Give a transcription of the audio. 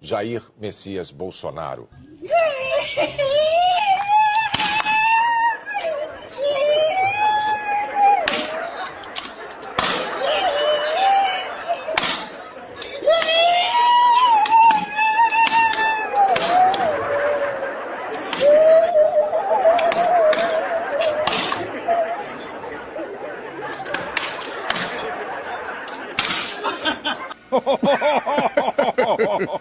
Jair Messias Bolsonaro.